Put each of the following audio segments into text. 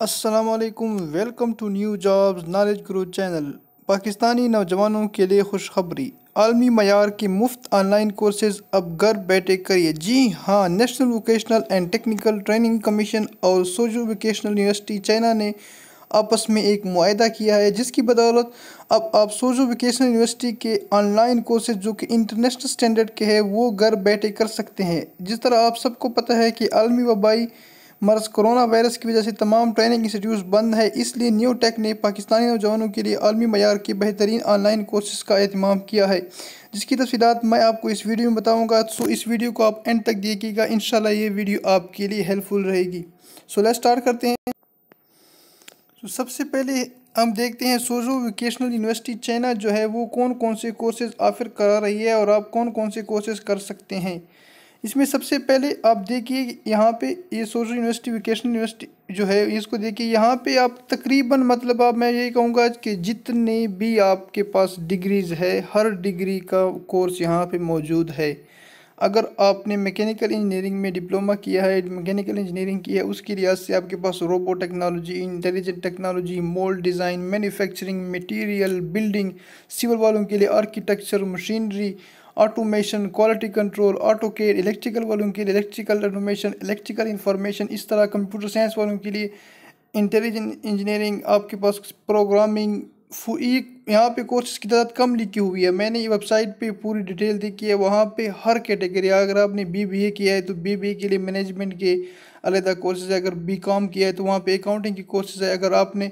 السلام علیکم، welcome to new jobs knowledge guru channel. Pakistani نوجوانوں کے لیے خوشخبری۔ عالمی معیار کے مفت آن لائن کورسز اب گھر بیٹھے کریے۔ جی ہاں national vocational and technical training commission اور سوجو ووکیشنل یونیورسٹی چائنا نے آپس میں ایک معاہدہ کیا ہے، جس کی بدولت اب آپ سوجو ووکیشنل یونیورسٹی کے آن لائن کورسز جو کہ انٹرنیشنل سٹینڈرڈ کے ہیں، وہ گھر بیٹھے کر سکتے ہیں۔ جس طرح آپ سب کو پتہ ہے کہ عالمی وبائی مرض کرونا وائرس کی وجہ سے تمام ٹریننگ انسٹیٹیوٹس بند ہے اس لیے نیو ٹیک نے پاکستانی نوجوانوں کے لیے عالمی معیار کے بہترین آن لائن کورسز کا اہتمام کیا ہے۔ جس کی تفصیلات میں آپ کو اس ویڈیو میں بتاؤں گا سو اس ویڈیو کو آپ اینڈ تک دیکھیے گا، انشاءاللہ یہ ویڈیو آپ کے لیے ہیلپ فل رہے گی۔ سو لیٹ سٹارٹ کرتے ہیں۔ سو سب سے پہلے ہم دیکھتے ہیں سوزو ووکیشنل یونیورسٹی چائنا جو ہے، وہ کون کون سے کورسز آفر کرا رہی ہے اور آپ کون کون سے کورسز کر سکتے ہیں۔ اس میں سب سے پہلے آپ دیکھیے یہاں پہ یہ سوشل یونیورسٹی ویکیشنل یونیورسٹی جو ہے، اس کو دیکھیے، یہاں پہ آپ تقریباً مطلب آپ میں یہی کہوں گا کہ جتنے بھی آپ کے پاس ڈگریز ہے، ہر ڈگری کا کورس یہاں پہ موجود ہے۔ اگر آپ نے میکینیکل انجینئرنگ میں ڈپلومہ کیا ہے میکینیکل انجینئرنگ کی ہے، اس کی لحاظ سے آپ کے پاس robo technology intelligent technology mould design manufacturing material building civil والوں کے لیے architecture machinery automation quality control auto care electrical والوں کے لیے الیکٹریکل انفارمیشن الیکٹریکل انفارمیشن اس طرح کمپیوٹر سائنس والوں کے لیے انٹیلیجنٹ انجینئرنگ آپ کے پاس پروگرامنگ یہاں پہ کورسز کی تعداد کم لکھی ہوئی ہے میں نے یہ ویب سائٹ پہ پوری ڈیٹیل دیکھی ہے وہاں پہ ہر کیٹیگری اگر آپ نے بی بی اے کیا ہے تو بی بی اے کے لیے مینجمنٹ کے علیحدہ کورسز ہے اگر بی کام کیا ہے تو وہاں پہ اکاؤنٹنگ کی کورسز ہے اگر آپ نے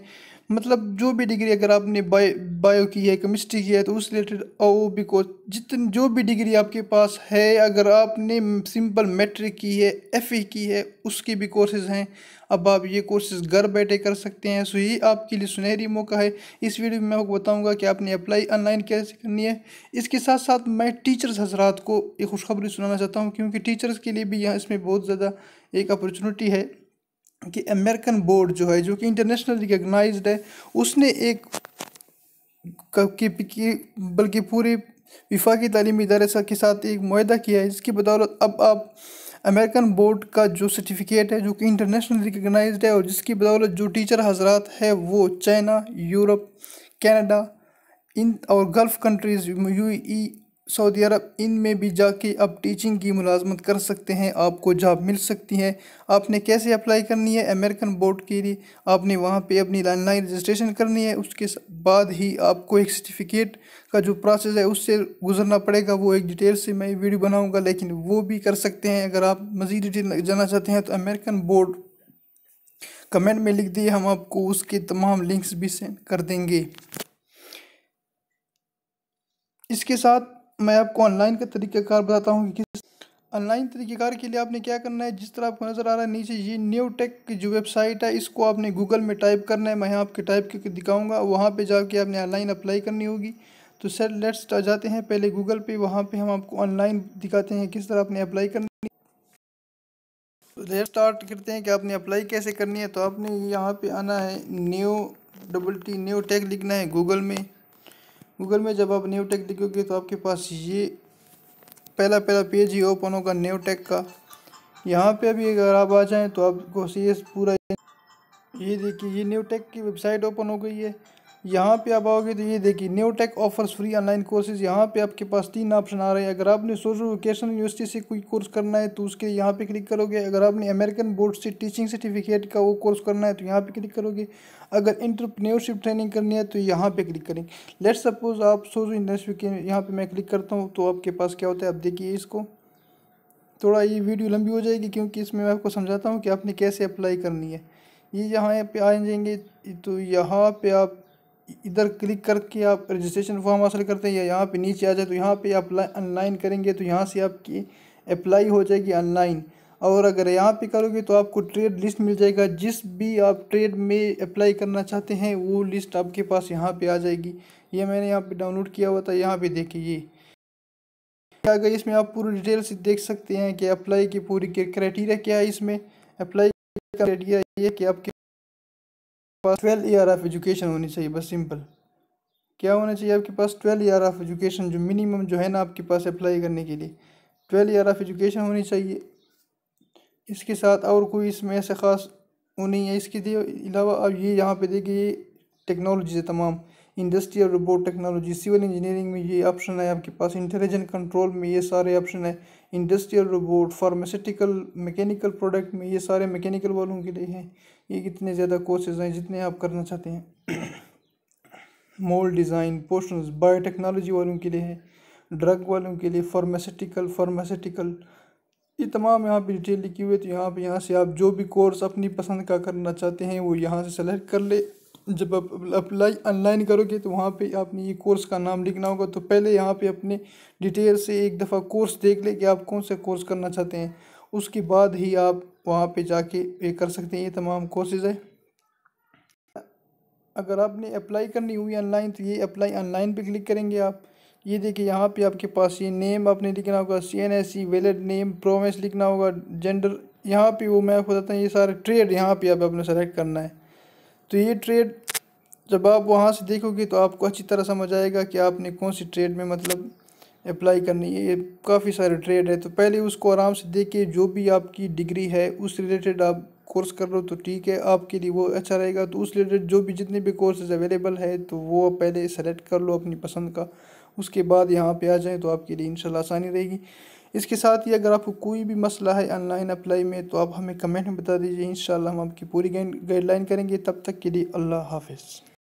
مطلب جو بھی ڈگری اگر آپ نے بایو کی ہے کیمسٹری کی ہے، تو اس ریلیٹڈ او بھی کورس جتن جو بھی ڈگری آپ کے پاس ہے، اگر آپ نے سمپل میٹرک کی ہے ایف ای کی ہے، اس کی بھی کورسز ہیں. اب آپ یہ کورسز گھر بیٹھے کر سکتے ہیں. سو یہ آپ کے لیے سنہری موقع ہے. اس ویڈیو میں میں آپ کو بتاؤں گا کہ آپ نے اپلائی آن لائن کیسے کرنی ہے. اس کے ساتھ ساتھ میں ٹیچرز حضرات کو ایک خوشخبری سنانا چاہتا ہوں، کیونکہ ٹیچرز کے لیے بھی یہاں اس میں بہت زیادہ ایک اپرچونٹی ہے. کہ امریکن بورڈ جو ہے، جو کہ انٹرنیشنل ریکگنائزڈ ہے، اس نے ایک بلکہ پورے وفاقی تعلیمی ادارے کے ساتھ ایک معاہدہ کیا ہے۔ جس کی بدولت اب آپ امریکن بورڈ کا جو سرٹیفکیٹ ہے، جو کہ انٹرنیشنل ریکگنائزڈ ہے اور جس کی بدولت جو ٹیچر حضرات ہے، وہ چائنا، یورپ، کینیڈا، ان اور گلف کنٹریز یو ای سعودی عرب ان میں بھی جا کے آپ ٹیچنگ کی ملازمت کر سکتے ہیں، آپ کو جاب مل سکتی ہے۔ آپ نے کیسے اپلائی کرنی ہے؟ امریکن بورڈ کے لیے۔ آپ نے وہاں پہ اپنی لائن لائن رجسٹریشن کرنی ہے۔ اس کے بعد ہی آپ کو ایک سرٹیفکیٹ کا جو پروسیس ہے، اس سے گزرنا پڑے گا۔ وہ ایک ڈیٹیل سے میں ویڈیو بناؤں گا، لیکن وہ بھی کر سکتے ہیں۔ اگر آپ مزید ڈیٹیل جانا چاہتے ہیں تو امریکن بورڈ کمنٹ میں لکھ دیے ہم آپ کو اس کے تمام لنکس بھی سینڈ کر دیں گے۔ اس کے ساتھ میں آپ کو آن لائن کا طریقہ کار بتاتا ہوں کہ کس آن لائن طریقہ کار کے لیے آپ نے کیا کرنا ہے؟ جس طرح آپ کو نظر آ رہا ہے نیچے، یہ نیو ٹیک کی جو ویب سائٹ ہے، اس کو آپ نے گوگل میں ٹائپ کرنا ہے۔ میں آپ کے ٹائپ کر کے دکھاؤں گا۔ وہاں پہ جا کے آپ نے آن لائن اپلائی کرنی ہوگی۔ تو سر لیٹس جاتے ہیں پہلے گوگل پہ۔ وہاں پہ ہم آپ کو آن لائن دکھاتے ہیں کس طرح آپ نے اپلائی کرنی لیٹ سٹارٹ کرتے ہیں کہ آپ نے اپلائی کیسے کرنی ہے۔ تو آپ نے یہاں پہ آنا ہے۔ New double T new tech لکھنا ہے گوگل میں۔ گوگل میں جب آپ نیو ٹیک لکھو گے تو آپ کے پاس یہ پہلا پہلا پیج ہی اوپن ہوگا نیو ٹیک کا۔ یہاں پہ ابھی اگر آپ آ جائیں تو آپ کو سی ایس پورا یہ دیکھیے یہ نیو ٹیک کی ویب سائٹ اوپن ہو گئی ہے۔ یہاں پہ آپ آؤ گے تو یہ دیکھیے new tech offers free online courses یہاں پہ آپ کے پاس تین آپشن آ رہے ہیں۔ اگر آپ نے سوشل ووکیشنل یونیورسٹی سے کوئی کورس کرنا ہے تو اس کے یہاں پہ کلک کرو گے۔ اگر آپ نے امریکن بورڈ سے ٹیچنگ سرٹیفکیٹ کا وہ کورس کرنا ہے تو یہاں پہ کلک کرو گے۔ اگر انٹرپرینورشپ ٹریننگ کرنی ہے تو یہاں پہ کلک کریں لیٹ سپوز آپ سوزو انڈسٹری یہاں پہ میں کلک کرتا ہوں تو آپ کے پاس کیا ہوتا ہے؟ آپ دیکھیے اس کو۔ تھوڑا یہ ویڈیو لمبی ہو جائے گی کیونکہ اس میں میں آپ کو سمجھاتا ہوں کہ آپ نے کیسے اپلائی کرنی ہے۔ یہ یہاں پہ آ جائیں گے تو یہاں پہ آپ ادھر کلک کر کے آپ رجسٹریشن فارم حاصل کرتے ہیں یا یہاں پہ نیچے آ جائے تو یہاں پہ آپ آن لائن کریں گے تو یہاں سے آپ کی اپلائی ہو جائے گی آن لائن اور اگر یہاں پہ کرو گے تو آپ کو ٹریڈ لسٹ مل جائے گا، جس بھی آپ ٹریڈ میں اپلائی کرنا چاہتے ہیں، وہ لسٹ آپ کے پاس یہاں پہ آ جائے گی. یہ میں نے یہاں پہ ڈاؤن لوڈ کیا ہوا تھا، یہاں پہ دیکھیں یہ. اگر اس میں آپ پوری ڈیٹیل سے دیکھ سکتے ہیں کہ اپلائی کی پوری کرائٹیریا کیا ہے اس میں. اپلائی کرائٹیریا یہ کہ آپ کے پاس ٹویل ایئر آف ایجوکیشن ہونی چاہیے، بس سمپل کیا ہونا چاہیے آپ کے پاس ٹویل ایئر آف ایجوکیشن جو منیمم جو ہے نا آپ کے پاس اپلائی کرنے کے لیے؟ ٹویل ایئر آف ایجوکیشن ہونی چاہیے۔ اس کے ساتھ اور کوئی اس میں ایسے خاص نہیں ہے۔ اس کے علاوہ اب یہ یہاں پہ دیکھیے ٹیکنالوجی سے تمام۔ Industrial robot technology civil engineering میں یہ آپشن ہے۔ آپ کے پاس انٹیلیجنٹ کنٹرول میں یہ سارے آپشن ہیں۔ Industrial robot pharmaceutical mechanical product میں یہ سارے میکینیکل والوں کے لیے ہیں۔ یہ کتنے زیادہ کورسز ہیں جتنے آپ کرنا چاہتے ہیں۔ مول ڈیزائن پوشنز بایو ٹیکنالوجی والوں کے لیے ہے ڈرگ والوں کے لیے فارمیسٹیکل فارمیسٹیکل یہ تمام یہاں پہ ڈیٹیل لکھی ہوئے تو یہاں پہ، یہاں سے آپ جو بھی کورس اپنی پسند کا کرنا چاہتے ہیں، وہ یہاں سے سلیکٹ کر لے جب آپ اپلائی آن لائن کرو گے تو وہاں پہ آپ نے یہ کورس کا نام لکھنا ہوگا تو پہلے یہاں پہ اپنے ڈیٹیل سے ایک دفعہ کورس دیکھ لیں کہ آپ کون سے کورس کرنا چاہتے ہیں۔ اس کے بعد ہی آپ وہاں پہ جا کے پے کر سکتے ہیں۔ یہ تمام کورسز ہے اگر آپ نے اپلائی کرنی ہوئی آن لائن تو یہ اپلائی آن لائن پہ کلک کریں گے آپ۔ یہ دیکھیں یہاں پہ آپ کے پاس یہ نیم آپ نے لکھنا ہوگا۔ C N S C valid name پرومس لکھنا ہوگا۔ جینڈر یہاں پہ وہ میں آپ کو بتاتا ہوں یہ سارے ٹریڈ یہاں پہ آپ اپنے سلیکٹ کرنا ہے۔ تو یہ ٹریڈ جب آپ وہاں سے دیکھو گے تو آپ کو اچھی طرح سمجھ آئے گا کہ آپ نے کون سی ٹریڈ میں مطلب اپلائی کرنی ہے۔ یہ کافی سارے ٹریڈ ہے تو پہلے اس کو آرام سے دیکھ کے جو بھی آپ کی ڈگری ہے، اس ریلیٹڈ آپ کورس کر رہے ہو تو ٹھیک ہے۔ آپ کے لیے وہ اچھا رہے گا۔ تو اس ریلیٹڈ جو بھی جتنے بھی کورسز اویلیبل ہے تو وہ پہلے سلیکٹ کر لو اپنی پسند کا۔ اس کے بعد یہاں پہ آ جائیں تو آپ کے لیے انشاءاللہ آسانی رہے گی۔ اس کے ساتھ ہی اگر آپ کو کوئی بھی مسئلہ ہے آن لائن اپلائی میں تو آپ ہمیں کمنٹ میں بتا دیجیے انشاءاللہ ہم آپ کی پوری گائیڈ لائن کریں گے۔ تب تک کے لیے اللہ حافظ۔